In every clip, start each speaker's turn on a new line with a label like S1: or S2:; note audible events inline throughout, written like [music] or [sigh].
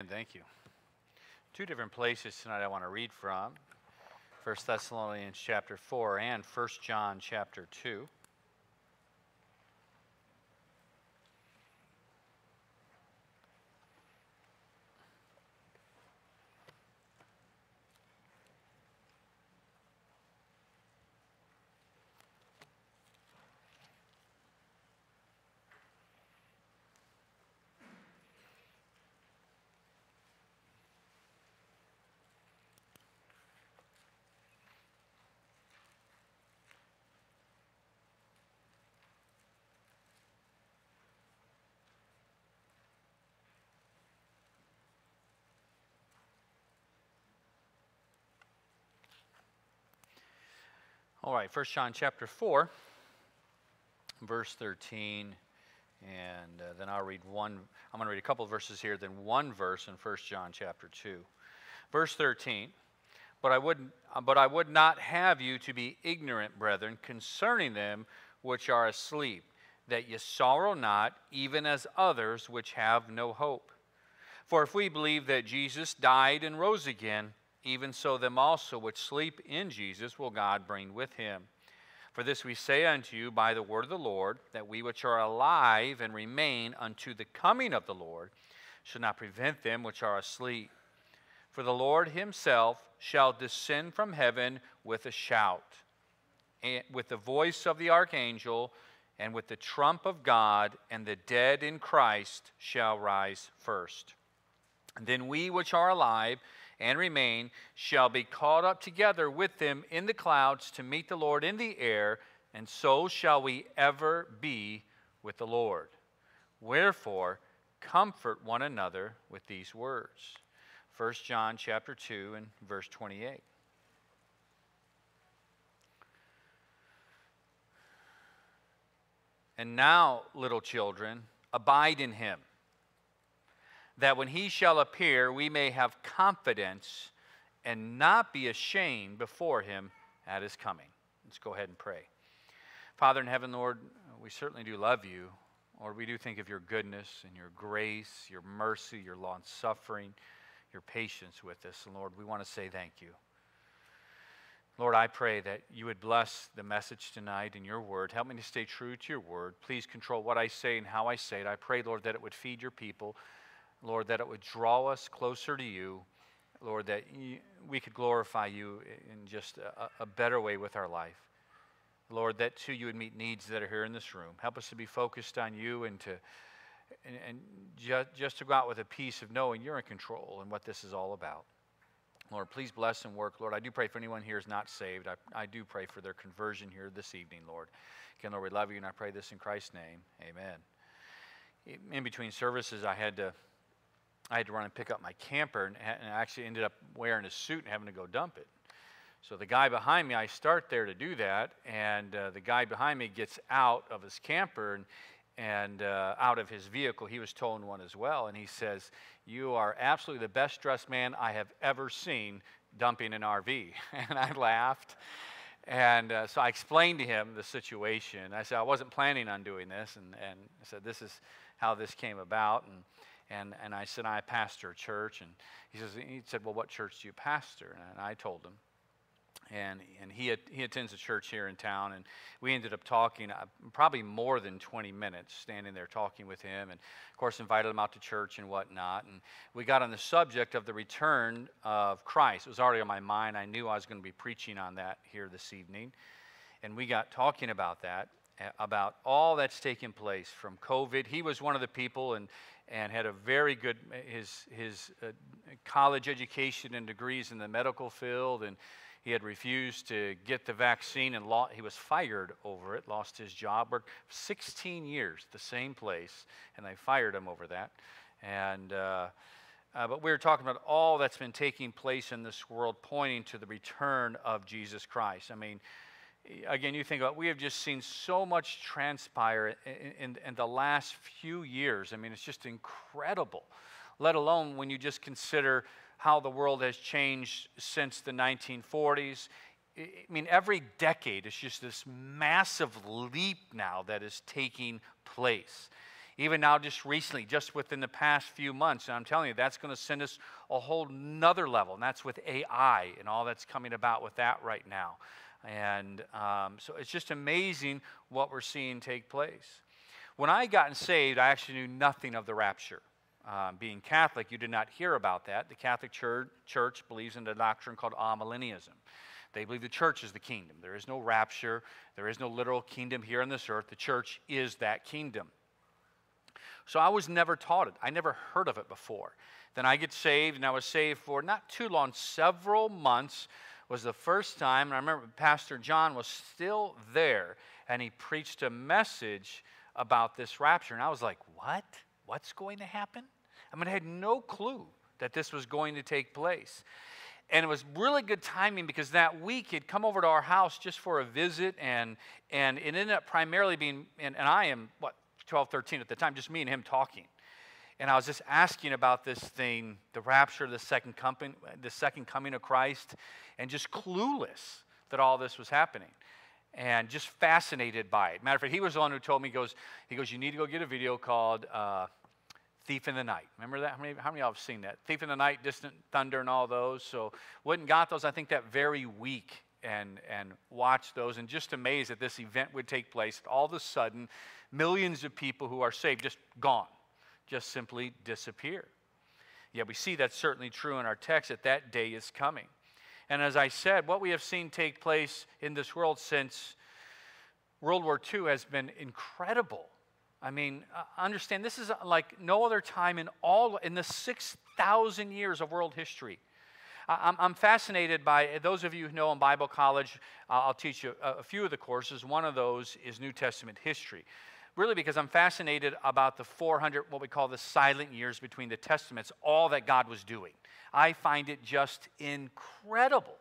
S1: And thank you. Two different places tonight I want to read from 1 Thessalonians chapter 4 and 1 John chapter 2. All right, First John chapter 4, verse 13, and uh, then I'll read one. I'm going to read a couple of verses here, then one verse in First John chapter 2. Verse 13, but I, would, but I would not have you to be ignorant, brethren, concerning them which are asleep, that ye sorrow not, even as others which have no hope. For if we believe that Jesus died and rose again, even so, them also which sleep in Jesus will God bring with him. For this we say unto you by the word of the Lord, that we which are alive and remain unto the coming of the Lord shall not prevent them which are asleep. For the Lord himself shall descend from heaven with a shout, and with the voice of the archangel, and with the trump of God, and the dead in Christ shall rise first. And then we which are alive, and remain shall be caught up together with them in the clouds to meet the Lord in the air, and so shall we ever be with the Lord. Wherefore, comfort one another with these words. 1 John chapter 2 and verse 28. And now, little children, abide in him that when he shall appear, we may have confidence and not be ashamed before him at his coming. Let's go ahead and pray. Father in heaven, Lord, we certainly do love you. Lord, we do think of your goodness and your grace, your mercy, your long suffering, your patience with us. And Lord, we want to say thank you. Lord, I pray that you would bless the message tonight in your word. Help me to stay true to your word. Please control what I say and how I say it. I pray, Lord, that it would feed your people. Lord, that it would draw us closer to you. Lord, that we could glorify you in just a, a, better way with our life. Lord, that too you would meet needs that are here in this room. Help us to be focused on you and to and, and just, just to go out with a peace of knowing you're in control and what this is all about. Lord, please bless and work. Lord, I do pray for anyone here is not saved. I, I do pray for their conversion here this evening, Lord. Again, Lord, we love you, and I pray this in Christ's name. Amen. In between services, I had to I had to run and pick up my camper and, and I actually ended up wearing a suit and having to go dump it. So the guy behind me, I start there to do that, and uh, the guy behind me gets out of his camper and, and uh, out of his vehicle. He was towing one as well, and he says, "You are absolutely the best dressed man I have ever seen dumping an RV." [laughs] And I laughed, and uh, so I explained to him the situation. I said I wasn't planning on doing this, and, and I said this is how this came about, and and, and I said, I pastor a church. And he, says, he said, Well, what church do you pastor? And I told him. And, and he, he attends a church here in town. And we ended up talking uh, probably more than 20 minutes, standing there talking with him. And of course, invited him out to church and whatnot. And we got on the subject of the return of Christ. It was already on my mind. I knew I was going to be preaching on that here this evening. And we got talking about that about all that's taken place from COVID. He was one of the people, and and had a very good his his uh, college education and degrees in the medical field and he had refused to get the vaccine and lost, he was fired over it lost his job worked 16 years the same place and they fired him over that and uh, uh, but we were talking about all that's been taking place in this world pointing to the return of jesus christ i mean again, you think about, we have just seen so much transpire in, in, in, the last few years. I mean, it's just incredible, let alone when you just consider how the world has changed since the 1940s. I mean, every decade is just this massive leap now that is taking place. even now, just recently, just within the past few months. And I'm telling you, that's going to send us a whole nother level. And that's with AI and all that's coming about with that right now. And um, so it's just amazing what we're seeing take place. When I got saved, I actually knew nothing of the rapture. Um, being Catholic, you did not hear about that. The Catholic Church, Church believes in a doctrine called amillennialism. They believe the church is the kingdom. There is no rapture, there is no literal kingdom here on this earth. The church is that kingdom. So I was never taught it, I never heard of it before. Then I get saved, and I was saved for not too long, several months was the first time, and I remember Pastor John was still there, and he preached a message about this rapture. And I was like, what? What's going to happen? I mean, I had no clue that this was going to take place. And it was really good timing because that week he'd come over to our house just for a visit, and, and it ended up primarily being, and, and I am, what, 12, 13 at the time, just me and him talking. And I was just asking about this thing, the rapture, the second coming, the second coming of Christ, and just clueless that all this was happening and just fascinated by it. Matter of fact, he was the one who told me, he goes, he goes, you need to go get a video called uh, Thief in the Night. Remember that? How many, how many of y'all have seen that? Thief in the Night, Distant Thunder, and all those. So went and got those, I think, that very week and, and watched those and just amazed that this event would take place. All of a sudden, millions of people who are saved just gone, just simply disappear. Yet we see that's certainly true in our text that that day is coming. And as I said, what we have seen take place in this world since World War II has been incredible. I mean, uh, understand this is uh, like no other time in all in the 6,000 years of world history. I'm, fascinated by those of you who know in Bible college. Uh, I'll teach you a few of the courses. One of those is New Testament history really because I'm fascinated about the 400, what we call the silent years between the Testaments, all that God was doing. I find it just incredible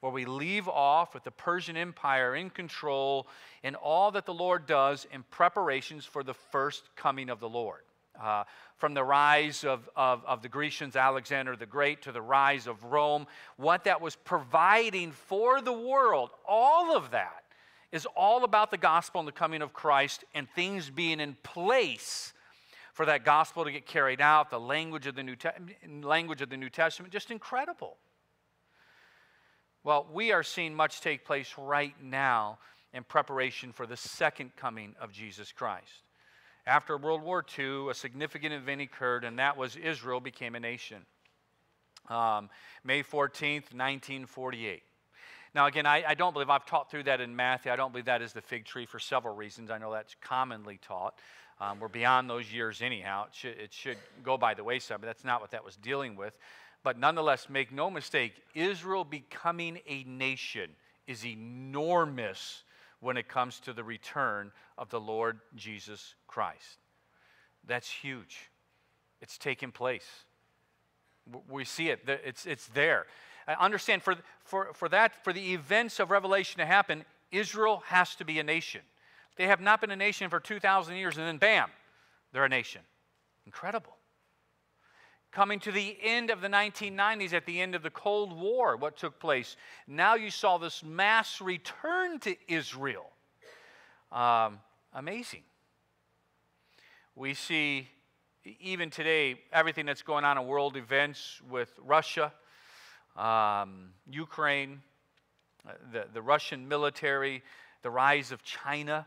S1: where we leave off with the Persian Empire in control and all that the Lord does in preparations for the first coming of the Lord. Uh, from the rise of, of, of, the Grecians, Alexander the Great, to the rise of Rome, what that was providing for the world, all of that is all about the gospel and the coming of Christ and things being in place for that gospel to get carried out, the language of the New, Te- language of the New Testament, just incredible. Well, we are seeing much take place right now in preparation for the second coming of Jesus Christ. After World War II, a significant event occurred, and that was Israel became a nation. Um, May 14th, 1948. Now, again, I, I, don't believe I've taught through that in Matthew. I don't believe that is the fig tree for several reasons. I know that's commonly taught. Um, we're beyond those years anyhow. It should, it should go by the wayside, but that's not what that was dealing with. But nonetheless, make no mistake, Israel becoming a nation is enormous when it comes to the return of the Lord Jesus Christ. That's huge. It's taking place. We see it, it's, it's there. Understand, for, for, for that, for the events of Revelation to happen, Israel has to be a nation. They have not been a nation for 2,000 years, and then bam, they're a nation. Incredible coming to the end of the 1990s, at the end of the Cold War, what took place. Now you saw this mass return to Israel. Um, amazing. We see even today everything that's going on in world events with Russia, um, Ukraine, uh, the, the Russian military, the rise of China.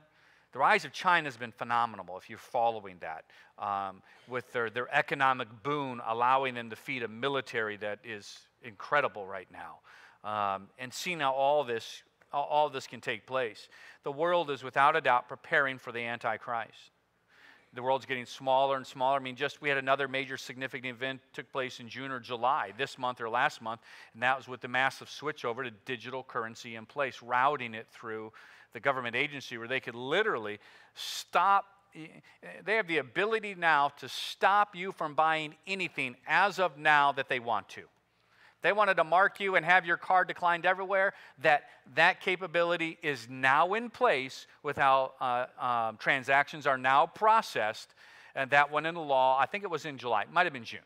S1: The rise of China has been phenomenal if you're following that, um, with their, their economic boon allowing them to feed a military that is incredible right now. Um, and seeing how all this, all this can take place. The world is without a doubt preparing for the Antichrist. The world's getting smaller and smaller. I mean, just we had another major significant event took place in June or July, this month or last month, and that was with the massive switch over to digital currency in place, routing it through the government agency where they could literally stop they have the ability now to stop you from buying anything as of now that they want to. They wanted to mark you and have your card declined everywhere. That that capability is now in place with how uh, um, transactions are now processed, and that went into law. I think it was in July. It might have been June.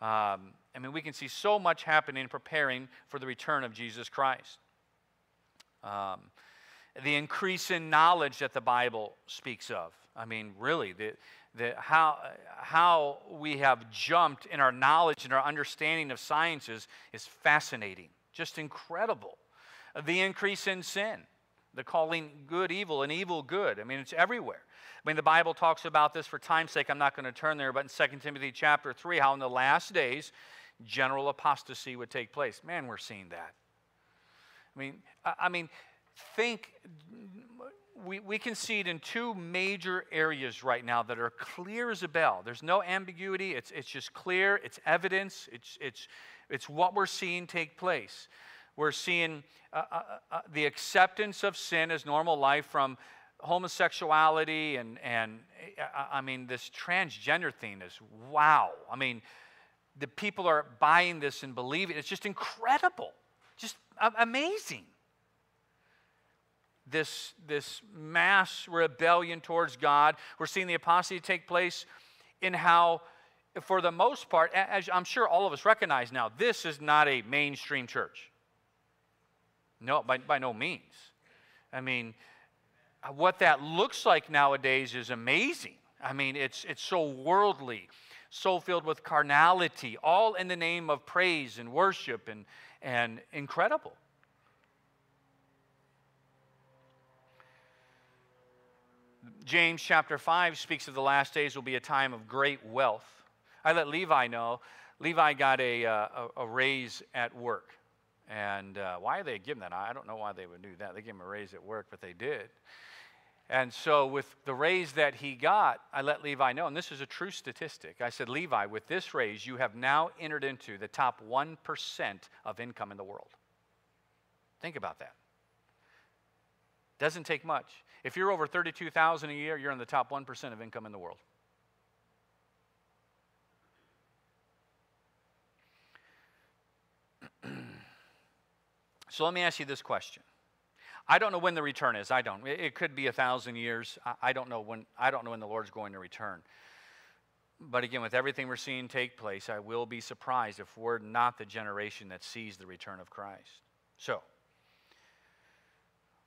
S1: Um, I mean, we can see so much happening preparing for the return of Jesus Christ. Um, the increase in knowledge that the Bible speaks of. I mean, really, the, the, how, how we have jumped in our knowledge and our understanding of sciences is fascinating, just incredible. The increase in sin, the calling good evil and evil good. I mean, it's everywhere. I mean, the Bible talks about this for time's sake. I'm not going to turn there, but in 2 Timothy chapter 3, how in the last days general apostasy would take place. Man, we're seeing that. I mean, I mean, think we, we can see it in two major areas right now that are clear as a bell. There's no ambiguity. It's, it's just clear. It's evidence. It's, it's, it's what we're seeing take place. We're seeing uh, uh, uh, the acceptance of sin as normal life from homosexuality and, and uh, I mean, this transgender thing is wow. I mean, the people are buying this and believing. It's just incredible, just amazing. This, this mass rebellion towards God. We're seeing the apostasy take place in how, for the most part, as I'm sure all of us recognize now, this is not a mainstream church. No, by, by no means. I mean, what that looks like nowadays is amazing. I mean, it's, it's so worldly so filled with carnality, all in the name of praise and worship and, and incredible. James chapter 5 speaks of the last days will be a time of great wealth. I let Levi know. Levi got a, uh, a, raise at work. And uh, why are they giving that? I don't know why they would do that. They gave him a raise at work, but they did. And so, with the raise that he got, I let Levi know, and this is a true statistic. I said, Levi, with this raise, you have now entered into the top 1% of income in the world. Think about that. Doesn't take much. If you're over 32,000 a year, you're in the top 1% of income in the world. [clears throat] so let me ask you this question. I don't know when the return is. I don't. It could be a thousand years. I don't know when. I don't know when the Lord's going to return. But again, with everything we're seeing take place, I will be surprised if we're not the generation that sees the return of Christ. So,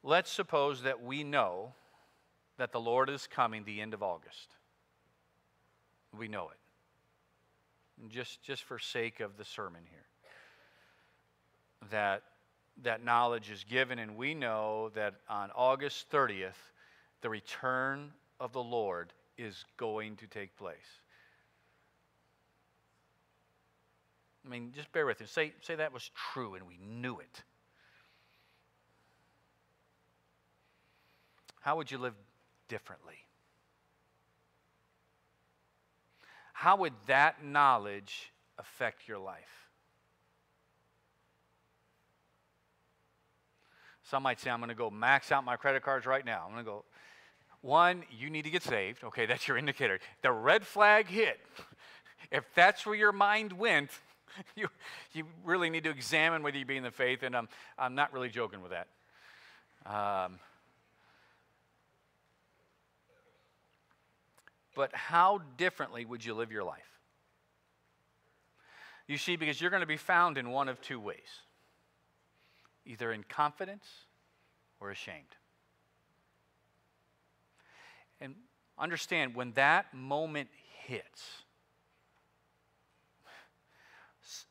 S1: let's suppose that we know that the Lord is coming the end of August. We know it. just, just for sake of the sermon here. That that knowledge is given, and we know that on August 30th, the return of the Lord is going to take place. I mean, just bear with me. Say, say that was true and we knew it. How would you live differently? How would that knowledge affect your life? Some might say, I'm going to go max out my credit cards right now. I'm going to go, one, you need to get saved. Okay, that's your indicator. The red flag hit. If that's where your mind went, [laughs] you, you really need to examine whether you be in the faith, and I'm, I'm not really joking with that. Um, but how differently would you live your life? You see, because you're going to be found in one of two ways either in confidence or ashamed. And understand when that moment hits,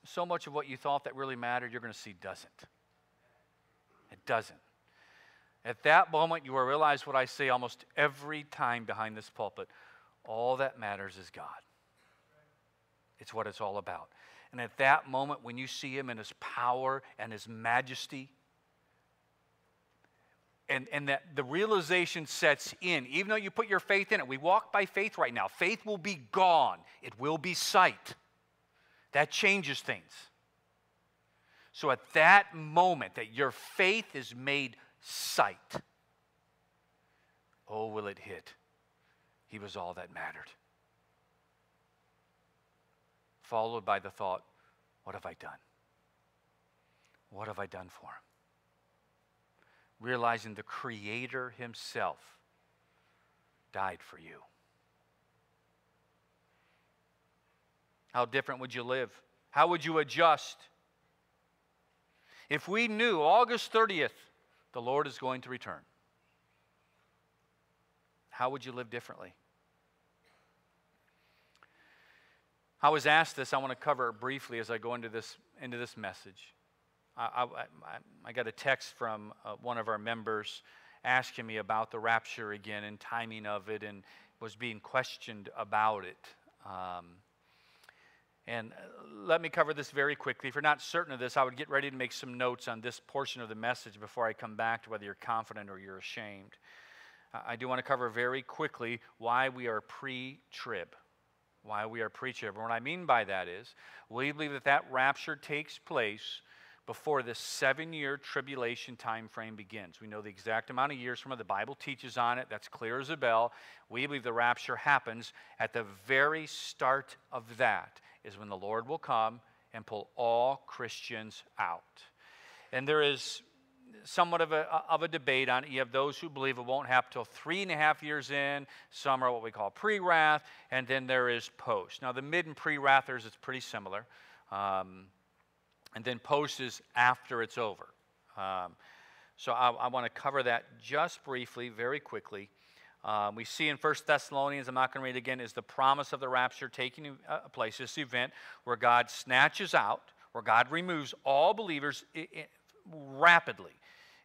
S1: so much of what you thought that really mattered, you're going to see doesn't. It doesn't. At that moment, you will realize what I say almost every time behind this pulpit all that matters is God. It's what it's all about. And at that moment, when you see him in his power and his majesty, and, and that the realization sets in, even though you put your faith in it, we walk by faith right now. Faith will be gone, it will be sight. That changes things. So at that moment that your faith is made sight, oh, will it hit? He was all that mattered followed by the thought, What have I done? What have I done for him? Realizing the Creator Himself died for you. How different would you live? How would you adjust? If we knew August 30th, the Lord is going to return, how would you live differently? I was asked this. I want to cover it briefly as I go into this, into this message. I, I, I got a text from uh, one of our members asking me about the rapture again and timing of it and was being questioned about it. Um, and uh, let me cover this very quickly. If you're not certain of this, I would get ready to make some notes on this portion of the message before I come back to whether you're confident or you're ashamed. I do want to cover very quickly why we are pre trib why we are preaching. And what I mean by that is, we believe that that rapture takes place before the seven year tribulation time frame begins. We know the exact amount of years from what the Bible teaches on it. That's clear as a bell. We believe the rapture happens at the very start of that, is when the Lord will come and pull all Christians out. And there is somewhat of a, of a debate on it. You have those who believe it won't happen until three and a half years in. Some are what we call pre wrath, and then there is post. Now, the mid and pre wrathers, it's pretty similar. Um, and then post is after it's over. Um, so I, I want to cover that just briefly, very quickly. Um, we see in 1 Thessalonians, I'm not going to read again, is the promise of the rapture taking uh, place, this event where God snatches out, where God removes all believers rapidly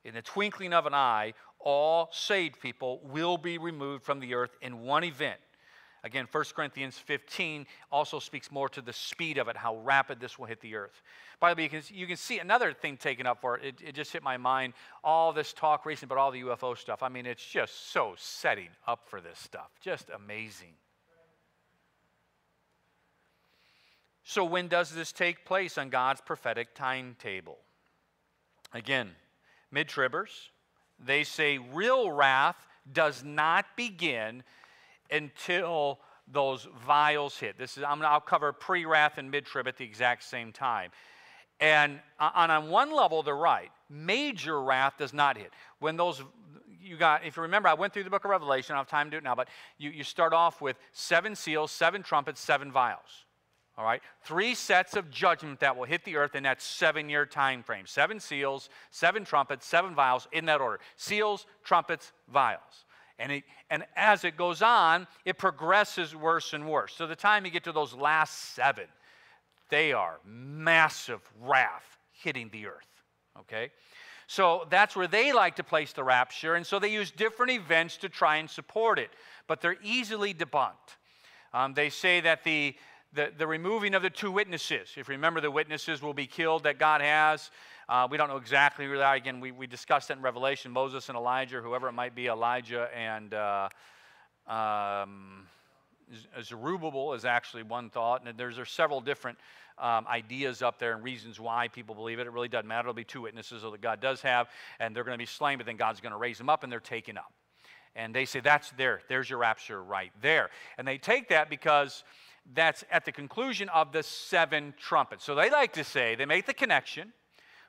S1: in the twinkling of an eye, all saved people will be removed from the earth in one event. Again, 1 Corinthians 15 also speaks more to the speed of it, how rapid this will hit the earth. By the way, you can, you can see another thing taken up for it. it. It just hit my mind. All this talk recently about all the UFO stuff. I mean, it's just so setting up for this stuff. Just amazing. So, when does this take place on God's prophetic timetable? Again, mid tribbers, they say real wrath does not begin until those vials hit. This is I'm, I'll cover pre-wrath and mid-trib at the exact same time. And uh, on, on one level, they're right. Major wrath does not hit. When those you got, if you remember, I went through the book of Revelation. I don't have time to do it now, but you, you start off with seven seals, seven trumpets, seven vials. All right? Three sets of judgment that will hit the earth in that seven year time frame seven seals, seven trumpets, seven vials in that order seals, trumpets, vials. And, it, and as it goes on, it progresses worse and worse. So the time you get to those last seven, they are massive wrath hitting the earth. Okay? So that's where they like to place the rapture. And so they use different events to try and support it. But they're easily debunked. Um, they say that the the, the removing of the two witnesses. If you remember, the witnesses will be killed that God has. Uh, we don't know exactly who they are. Again, we, we discussed that in Revelation Moses and Elijah, whoever it might be, Elijah and uh, um, Zerubbabel is actually one thought. And there's, there's several different um, ideas up there and reasons why people believe it. It really doesn't matter. It'll be two witnesses that God does have, and they're going to be slain, but then God's going to raise them up and they're taken up. And they say, that's there. There's your rapture right there. And they take that because that's at the conclusion of the seven trumpets. So they like to say, they make the connection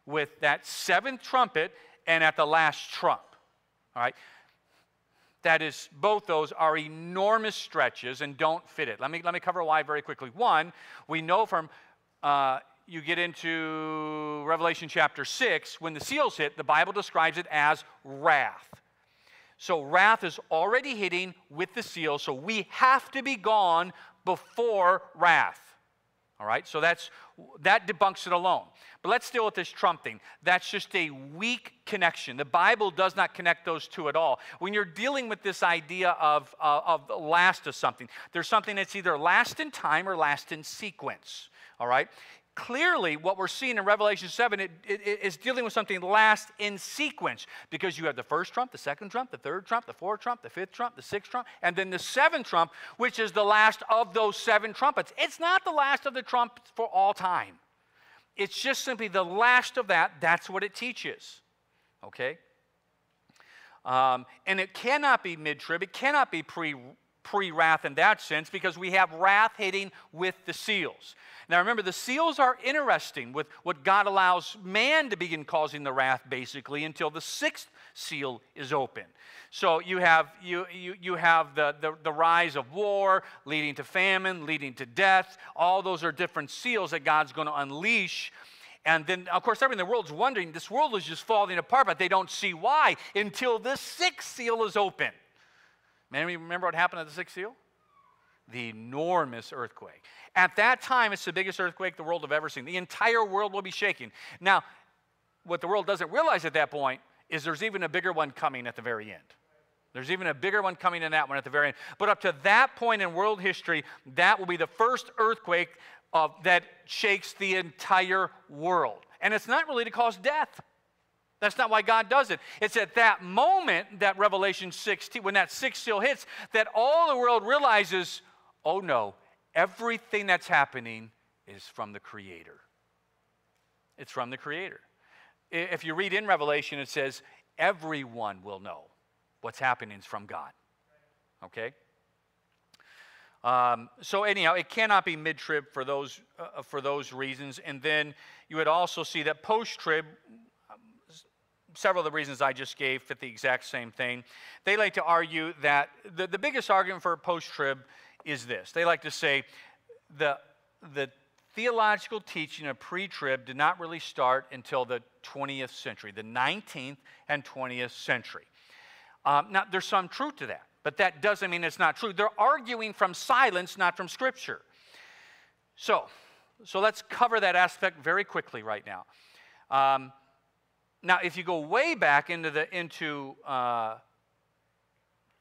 S1: with that seventh trumpet and at the last trump. All right? That is, both those are enormous stretches and don't fit it. Let me, let me cover why very quickly. One, we know from, uh, you get into Revelation chapter 6, when the seals hit, the Bible describes it as wrath. So wrath is already hitting with the seal, so we have to be gone before wrath. All right, so that's that debunks it alone. But let's deal with this trump thing. That's just a weak connection. The Bible does not connect those two at all. When you're dealing with this idea of, uh, of last of something, there's something that's either last in time or last in sequence. All right? Clearly what we're seeing in Revelation 7 it, it, it is dealing with something last in sequence because you have the first trump, the second trump, the third trump, the fourth trump, the fifth trump, the sixth trump, and then the seventh trump, which is the last of those seven trumpets. It's not the last of the trumpets for all time. It's just simply the last of that. That's what it teaches. Okay? Um, and it cannot be mid trib, it cannot be pre pre wrath in that sense because we have wrath hitting with the seals. Now remember, the seals are interesting with what God allows man to begin causing the wrath basically until the sixth seal is open. So you have, you, you, you have the, the, the rise of war leading to famine, leading to death. All those are different seals that God's going to unleash. And then, of course, everyone in the world's wondering this world is just falling apart, but they don't see why until the sixth seal is open. Many remember what happened at the sixth seal? The enormous earthquake. At that time, it's the biggest earthquake the world have ever seen. The entire world will be shaking. Now, what the world doesn't realize at that point is there's even a bigger one coming at the very end. There's even a bigger one coming in that one at the very end. But up to that point in world history, that will be the first earthquake that shakes the entire world. And it's not really to cause death. That's not why God does it. It's at that moment that Revelation 16, when that sixth seal hits, that all the world realizes, oh no, everything that's happening is from the Creator. It's from the Creator. If you read in Revelation, it says, everyone will know what's happening is from God. Okay? Um, so anyhow, it cannot be mid-trib for those uh, for those reasons. And then you would also see that post-trib, several of the reasons I just gave fit the exact same thing. They like to argue that the, the biggest argument for post-trib is this. They like to say the the theological teaching of pre-trib did not really start until the 20th century, the 19th and 20th century. Um, now, there's some truth to that, but that doesn't mean it's not true. They're arguing from silence, not from Scripture. So, so let's cover that aspect very quickly right now. Um, now, if you go way back into the into uh,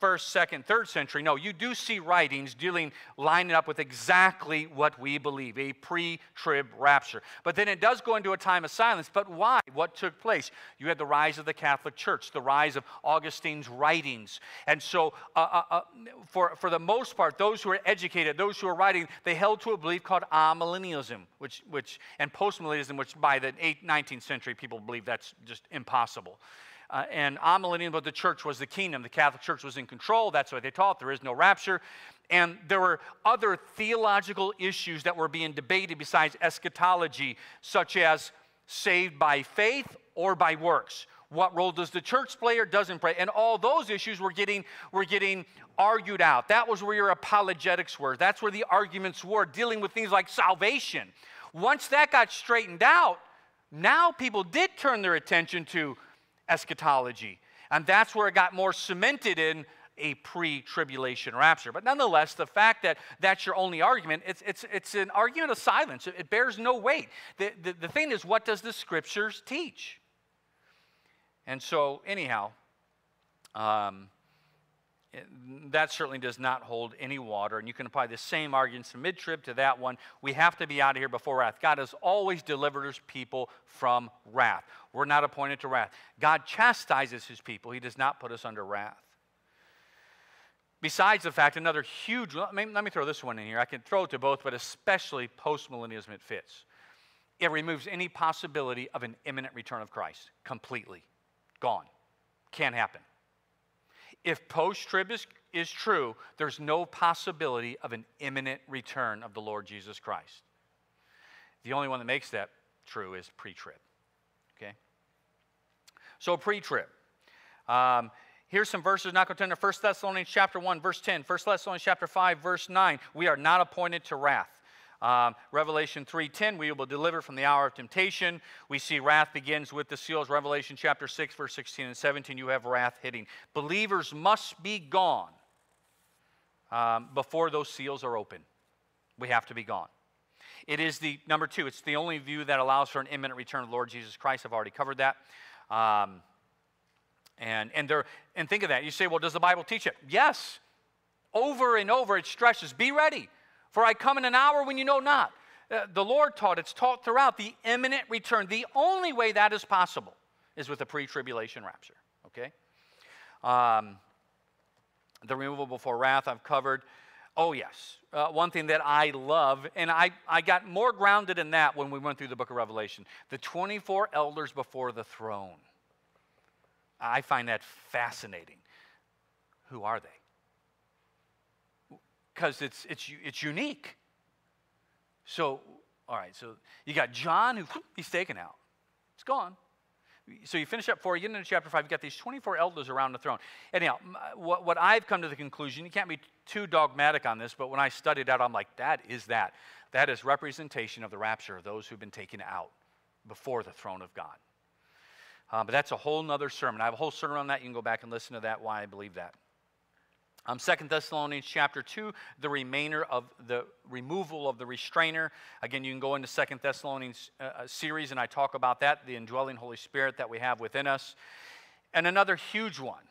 S1: first, second, third century. No, you do see writings dealing, lining up with exactly what we believe a pre trib rapture. But then it does go into a time of silence. But why? What took place? You had the rise of the Catholic Church, the rise of Augustine's writings. And so, uh, uh, uh, for, for the most part, those who are educated, those who are writing, they held to a belief called amillennialism, which, which, and postmillennialism, which by the 8th, 19th century, people believe that's just impossible. Uh, and amillennium, but the church was the kingdom. The Catholic Church was in control. That's what they taught. There is no rapture. And there were other theological issues that were being debated besides eschatology, such as saved by faith or by works. What role does the church play or doesn't play? And all those issues were getting, were getting argued out. That was where your apologetics were. That's where the arguments were, dealing with things like salvation. Once that got straightened out, now people did turn their attention to eschatology. And that's where it got more cemented in a pre tribulation rapture. But nonetheless, the fact that that's your only argument, it's, it's, it's an argument of silence. It, bears no weight. The, the, the thing is, what does the scriptures teach? And so, anyhow, um, that certainly does not hold any water. And you can apply the same arguments from mid trib to that one. We have to be out of here before wrath. God has always delivered his people from wrath. We're not appointed to wrath. God chastises his people, he does not put us under wrath. Besides the fact, another huge, let me, let me throw this one in here. I can throw it to both, but especially postmillennialism, it fits. It removes any possibility of an imminent return of Christ completely. Gone. Can't happen. If post trib is, is true, there's no possibility of an imminent return of the Lord Jesus Christ. The only one that makes that true is pre trib. Okay? So, pre trib. Um, here's some verses, not going to turn to 1 Thessalonians chapter 1, verse 10, 1 Thessalonians chapter 5, verse 9. We are not appointed to wrath. Um, Revelation 3:10, we will deliver from the hour of temptation. We see wrath begins with the seals. Revelation chapter 6, verse 16 and 17, you have wrath hitting. Believers must be gone um, before those seals are open. We have to be gone. It is the number two. It's the only view that allows for an imminent return of Lord Jesus Christ. I've already covered that. Um, and and there and think of that. You say, well, does the Bible teach it? Yes. Over and over, it stresses. Be ready. For I come in an hour when you know not. Uh, the Lord taught, it's taught throughout the imminent return. The only way that is possible is with a pre tribulation rapture, okay? Um, the removal before wrath, I've covered. Oh, yes. Uh, one thing that I love, and I, I got more grounded in that when we went through the book of Revelation the 24 elders before the throne. I find that fascinating. Who are they? Because it's, it's, it's unique. So, all right, so you got John, who he's taken out. It's gone. So you finish up four, you get into chapter five, you got these 24 elders around the throne. Anyhow, what, what I've come to the conclusion, you can't be too dogmatic on this, but when I studied out, I'm like, that is that. That is representation of the rapture of those who've been taken out before the throne of God. Uh, but that's a whole nother sermon. I have a whole sermon on that. You can go back and listen to that, why I believe that. Um, 2 Thessalonians chapter 2, the remainder of the removal of the restrainer. Again, you can go into 2 Thessalonians uh, uh, series, and I talk about that, the indwelling Holy Spirit that we have within us. And another huge one.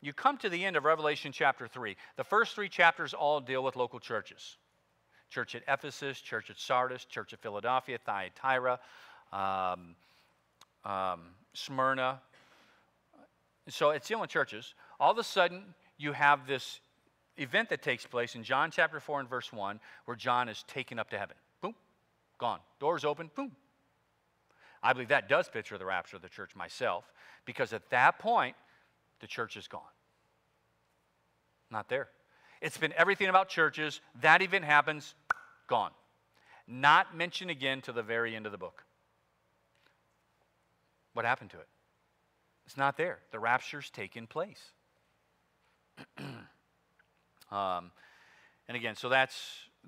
S1: You come to the end of Revelation chapter 3. The first three chapters all deal with local churches church at Ephesus, church at Sardis, church at Philadelphia, Thyatira, um, um, Smyrna. So it's the only churches. All of a sudden, you have this event that takes place in John chapter 4 and verse 1 where John is taken up to heaven. Boom, gone. Doors open, boom. I believe that does picture the rapture of the church myself because at that point, the church is gone. Not there. It's been everything about churches. That event happens, gone. Not mentioned again to the very end of the book. What happened to it? It's not there. The rapture's taken place. [clears throat] um, and again, so that's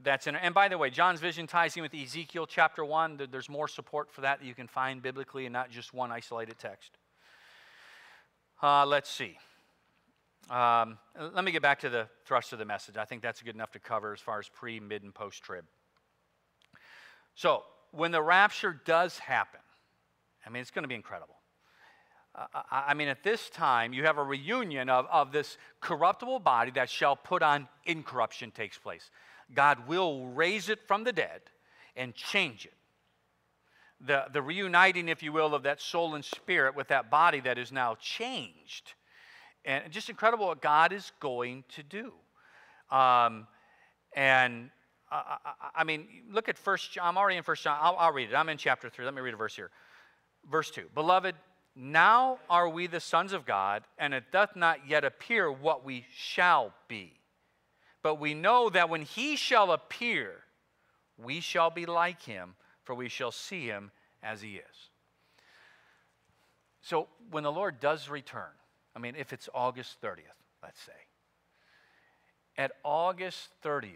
S1: that's in. And by the way, John's vision ties in with Ezekiel chapter one. There's more support for that that you can find biblically, and not just one isolated text. Uh, let's see. Um, let me get back to the thrust of the message. I think that's good enough to cover as far as pre, mid, and post trib. So, when the rapture does happen, I mean, it's going to be incredible. I mean, at this time, you have a reunion of, of this corruptible body that shall put on incorruption takes place. God will raise it from the dead and change it. The, the reuniting, if you will, of that soul and spirit with that body that is now changed. And just incredible what God is going to do. Um, and I, I, I, mean, look at First John. I'm already in First John. I'll, I'll read it. I'm in chapter 3. Let me read a verse here. Verse 2 Beloved, now are we the sons of God, and it doth not yet appear what we shall be. But we know that when he shall appear, we shall be like him, for we shall see him as he is. So when the Lord does return, I mean, if it's August 30th, let's say, at August 30th,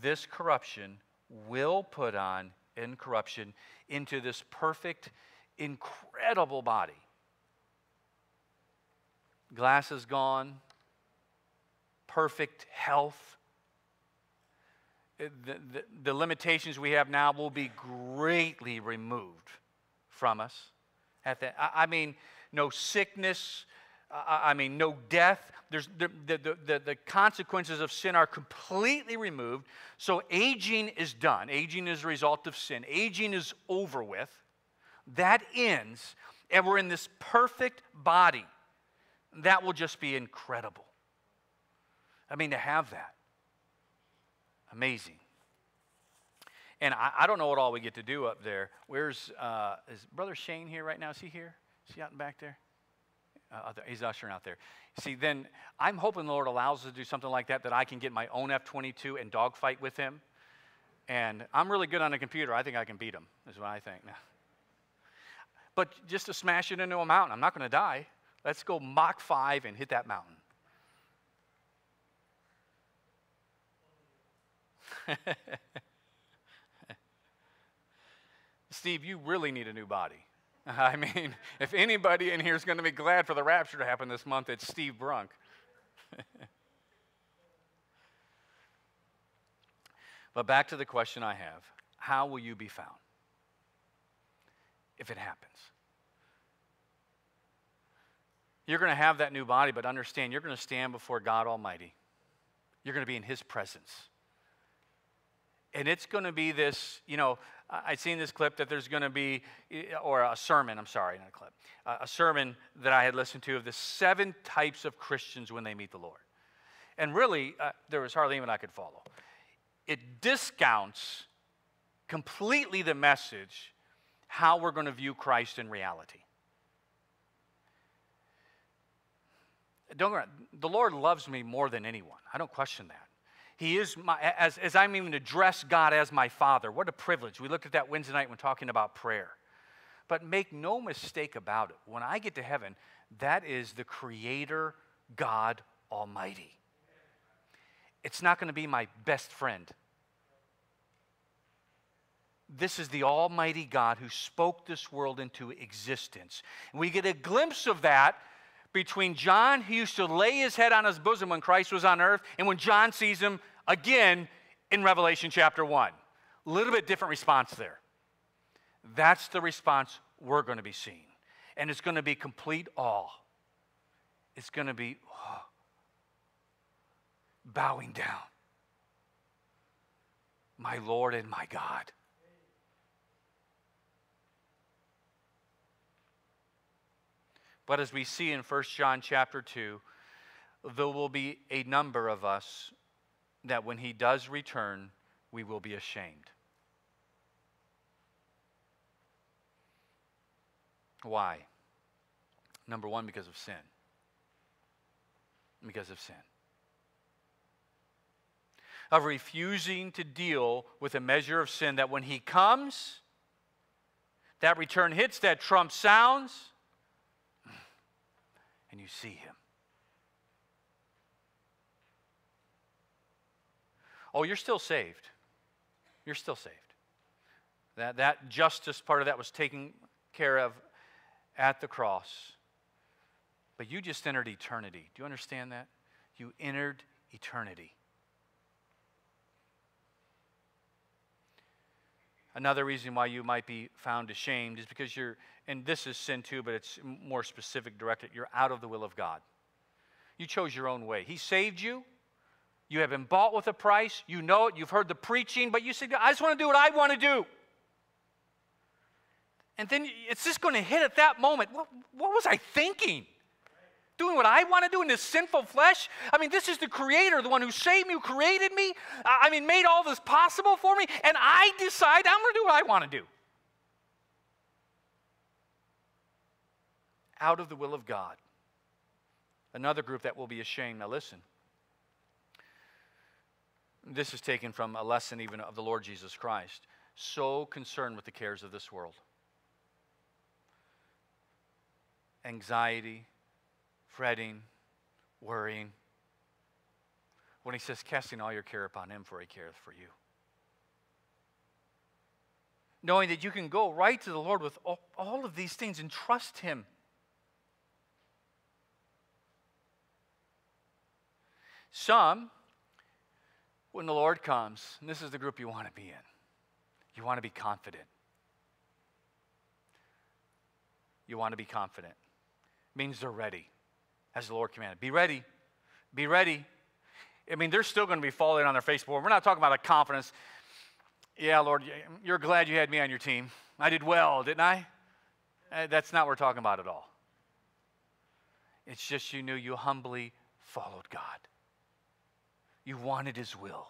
S1: this corruption will put on incorruption into this perfect incredible body. Glasses gone, perfect health. The, the, the, limitations we have now will be greatly removed from us. At the, I, I mean, no sickness, I mean, no death. There's the, the, the, the, consequences of sin are completely removed. So aging is done. Aging is a result of sin. Aging is over with. That ends, and we're in this perfect body. That will just be incredible. I mean, to have that. Amazing. And I, I don't know what all we get to do up there. Where's, uh, is Brother Shane here right now? Is he here? Is he out in back there? Uh, he's ushering out there. See, then I'm hoping the Lord allows us to do something like that, that I can get my own F 22 and dogfight with him. And I'm really good on a computer. I think I can beat him, is what I think. [laughs] But just to smash it into a mountain. I'm not going to die. Let's go Mach 5 and hit that mountain. [laughs] Steve, you really need a new body. [laughs] I mean, if anybody in here is going to be glad for the rapture to happen this month, it's Steve Brunk. [laughs] but back to the question I have How will you be found? If it happens. You're going to have that new body, but understand you're going to stand before God Almighty. You're going to be in His presence. And it's going to be this, you know, I've seen this clip that there's going to be, or a sermon, I'm sorry, not a clip, a sermon that I had listened to of the seven types of Christians when they meet the Lord. And really, uh, there was hardly even I could follow. It discounts completely the message how we're going to view Christ in reality. Don't the Lord loves me more than anyone. I don't question that. He is my, as, as I'm even address God as my Father. What a privilege. We looked at that Wednesday night when talking about prayer. But make no mistake about it. When I get to heaven, that is the Creator God Almighty. It's not going to be my best friend. This is the Almighty God who spoke this world into existence. And we get a glimpse of that between John, who used to lay his head on his bosom when Christ was on earth, and when John sees him again in Revelation chapter 1. A little bit different response there. That's the response we're going to be seeing. And it's going to be complete awe. It's going to be oh, bowing down. My Lord and my God. But as we see in 1 John chapter 2, there will be a number of us that when he does return, we will be ashamed. Why? Number one, because of sin. Because of sin. Of refusing to deal with a measure of sin that when he comes, that return hits, that trump sounds, and you see him. Oh, you're still saved. You're still saved. That, that justice part of that was taken care of at the cross. But you just entered eternity. Do you understand that? You entered eternity. Another reason why you might be found ashamed is because you're, and this is sin too, but it's more specific directed, you're out of the will of God. You chose your own way. He saved you. You have been bought with a price. You know it. You've heard the preaching, but you said, I just want to do what I want to do. And then it's just going to hit at that moment. What, what was I thinking? Doing what I want to do in this sinful flesh? I mean, this is the Creator, the one who saved me, who created me. I mean, made all this possible for me. And I decide I'm going to do what I want to do. Out of the will of God. Another group that will be ashamed. Now, listen. This is taken from a lesson even of the Lord Jesus Christ. So concerned with the cares of this world. anxiety, fretting, worrying. When he says, casting all your care upon him, for he careth for you. Knowing that you can go right to the Lord with all, all of these things and trust him. Some, when the Lord comes, and this is the group you want to be in, you want to be confident. You want to be confident It means they're ready, as the Lord commanded. Be ready. Be ready. I mean, they're still going to be falling on their face before. We're not talking about a confidence. Yeah, Lord, you're glad you had me on your team. I did well, didn't I? Eh, that's not what we're talking about at all. It's just you knew you humbly followed God. You wanted His will.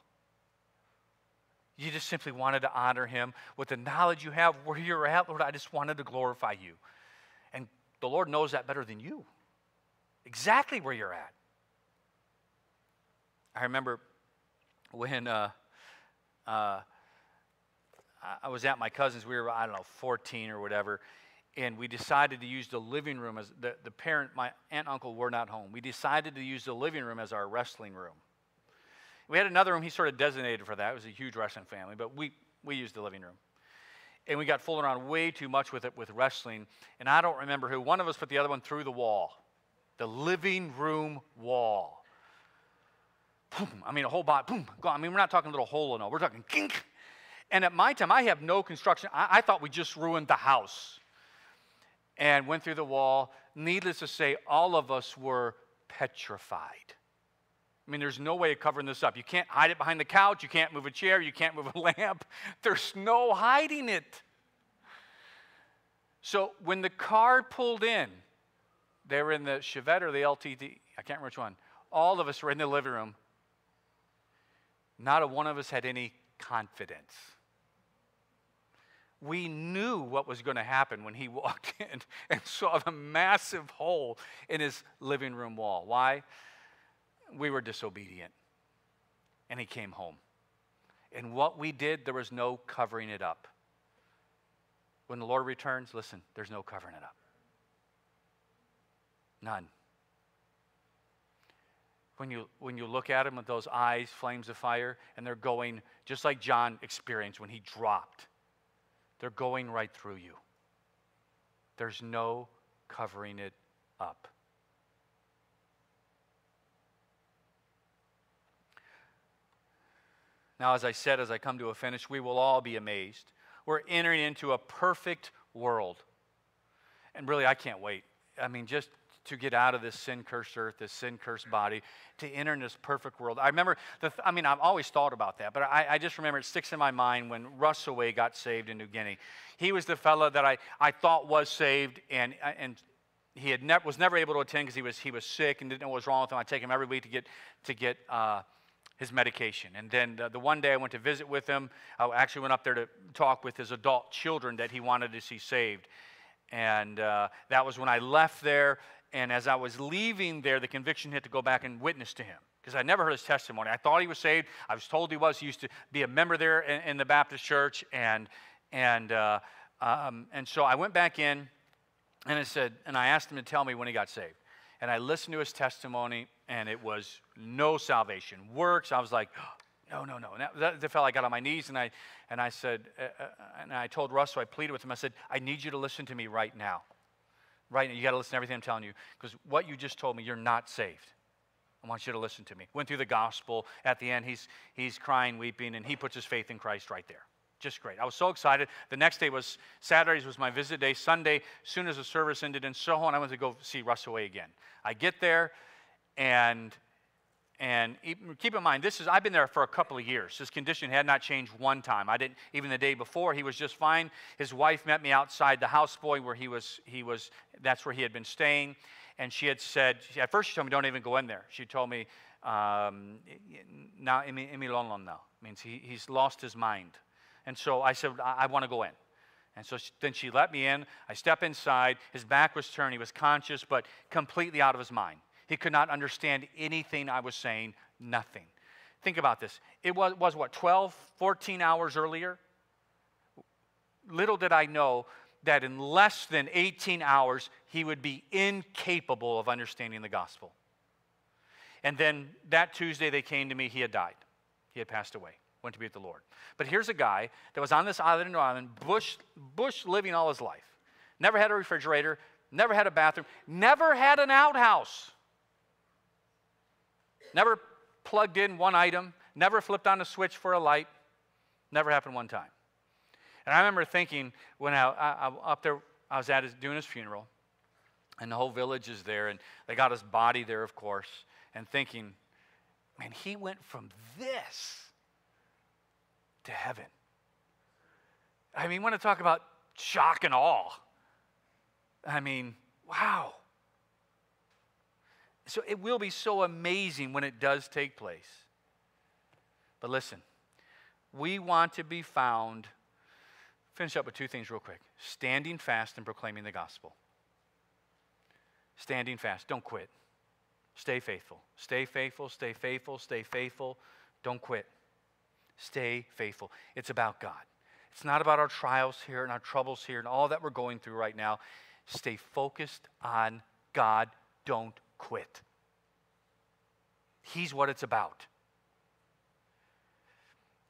S1: You just simply wanted to honor Him with the knowledge you have where you're at. Lord, I just wanted to glorify you. And the Lord knows that better than you, exactly where you're at. I remember when uh, uh, I was at my cousin's, we were, I don't know, 14 or whatever, and we decided to use the living room as the, the parent, my aunt uncle were not home. We decided to use the living room as our wrestling room. We had another room he sort of designated for that. It was a huge wrestling family, but we, we used the living room and we got fooling around way too much with it with wrestling. And I don't remember who. One of us put the other one through the wall, the living room wall. Boom. I mean, a whole body. Boom. I mean, we're not talking a little hole and all. We're talking kink. And at my time, I have no construction. I, I thought we just ruined the house. And went through the wall. Needless to say, all of us were petrified. I mean, there's no way of covering this up. You can't hide it behind the couch. You can't move a chair. You can't move a [laughs] lamp. There's no hiding it. So when the car pulled in, they were in the Chevette or the LTD. I can't remember which one. All of us were in the living room. Not a one of us had any confidence. We knew what was going to happen when he [laughs] walked in and saw the massive hole in his living room wall. Why? We were disobedient. And he came home. And what we did, there was no covering it up. When the Lord returns, listen, there's no covering it up. None. When you, when you look at him with those eyes, flames of fire, and they're going, just like John experienced when he dropped, they're going right through you. There's no covering it up. Now, as I said, as I come to a finish, we will all be amazed. We're entering into a perfect world. And really, I can't wait. I mean, just to get out of this sin cursed earth, this sin cursed body, to enter in this perfect world. I remember, the, I mean, I've always thought about that, but I, I, just remember it sticks in my mind when Russ Away got saved in New Guinea. He was the fellow that I, I thought was saved, and, and he had ne- was never able to attend because he was, he was sick and didn't know what was wrong with him. I'd take him every week to get, to get uh, his medication. And then the, the, one day I went to visit with him, I actually went up there to talk with his adult children that he wanted to see saved. And uh, that was when I left there and as I was leaving there, the conviction hit to go back and witness to him because I never heard his testimony. I thought he was saved. I was told he was. He used to be a member there in, in the Baptist church, and and uh, um, and so I went back in, and I said, and I asked him to tell me when he got saved, and I listened to his testimony, and it was no salvation works. I was like. [gasps] No, no, no. And that, that, felt I got on my knees and I, and I said, uh, uh, and I told Russ, so I pleaded with him. I said, I need you to listen to me right now right now. You got to listen to everything I'm telling you because what you just told me, you're not saved. I want you to listen to me. Went through the gospel. At the end, he's, he's crying, weeping, and he puts his faith in Christ right there. Just great. I was so excited. The next day was Saturdays was my visit day. Sunday, soon as the service ended in Soho, and I went to go see Russ Away again. I get there, and and keep in mind, this is I've been there for a couple of years. His condition had not changed one time. I didn't even the day before he was just fine. His wife met me outside the houseboy where he was. He was. That's where he had been staying, and she had said. At first, she told me, "Don't even go in there." She told me, um, "Now, imi now means he, he's lost his mind." And so I said, "I, I want to go in." And so she, then she let me in. I step inside. His back was turned. He was conscious, but completely out of his mind. He could not understand anything I was saying, nothing. Think about this. It was, was what, 12, 14 hours earlier? Little did I know that in less than 18 hours, he would be incapable of understanding the gospel. And then that Tuesday, they came to me, he had died. He had passed away, went to be with the Lord. But here's a guy that was on this island in Ireland, bush, bush living all his life. Never had a refrigerator, never had a bathroom, never had an outhouse. Never plugged in one item, never flipped on a switch for a light. Never happened one time. And I remember thinking when I, I, I up there, I was at his, doing his funeral, and the whole village is there, and they got his body there, of course, and thinking, man, he went from this to heaven. I mean, want to talk about shock and awe. I mean, wow. So it will be so amazing when it does take place. But listen, we want to be found, finish up with two things real quick standing fast and proclaiming the gospel. Standing fast, don't quit. Stay faithful. Stay faithful, stay faithful, stay faithful. Don't quit. Stay faithful. It's about God. It's not about our trials here and our troubles here and all that we're going through right now. Stay focused on God. Don't quit. He's what it's about.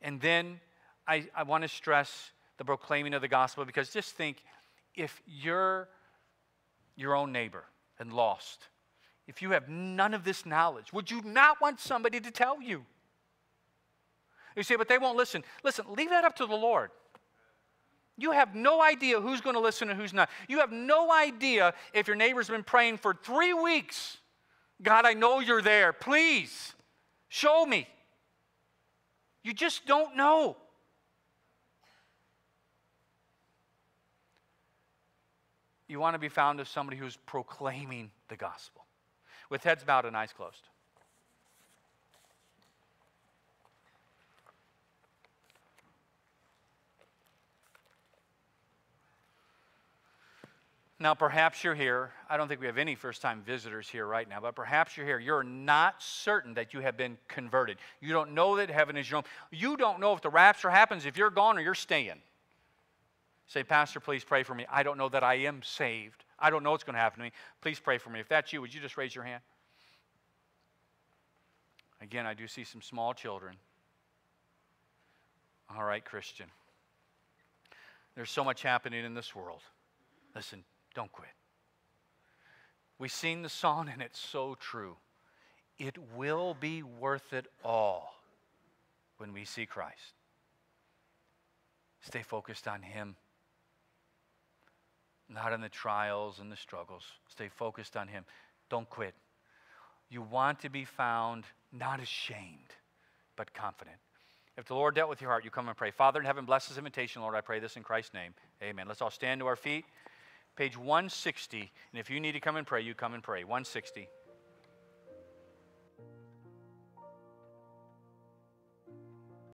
S1: And then I, I want to stress the proclaiming of the gospel because just think if you're your own neighbor and lost, if you have none of this knowledge, would you not want somebody to tell you? You say, but they won't listen. Listen, leave that up to the Lord. You have no idea who's going to listen and who's not. You have no idea if your neighbor's been praying for three weeks God, I know you're there. Please show me. You just don't know. You want to be found as somebody who's proclaiming the gospel with heads bowed and eyes closed. Now, perhaps you're here. I don't think we have any first time visitors here right now, but perhaps you're here. You're not certain that you have been converted. You don't know that heaven is your home. You don't know if the rapture happens if you're gone or you're staying. Say, Pastor, please pray for me. I don't know that I am saved. I don't know what's going to happen to me. Please pray for me. If that's you, would you just raise your hand? Again, I do see some small children. All right, Christian. There's so much happening in this world. Listen, don't quit. We sing the song, and it's so true. It will be worth it all when we see Christ. Stay focused on Him, not on the trials and the struggles. Stay focused on Him. Don't quit. You want to be found not ashamed, but confident. If the Lord dealt with your heart, you come and pray. Father in heaven, bless this invitation, Lord. I pray this in Christ's name. Amen. Let's all stand to our feet. Page 160. And if you need to come and pray, you come and pray. 160.